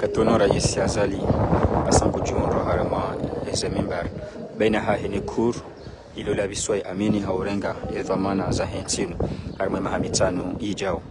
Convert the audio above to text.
katono rais azali asanku jundo harama ezemimbar baina ha hene kur ilo la biswai amini haurenga edhamana za hentinu. Harama mahamitano ijao.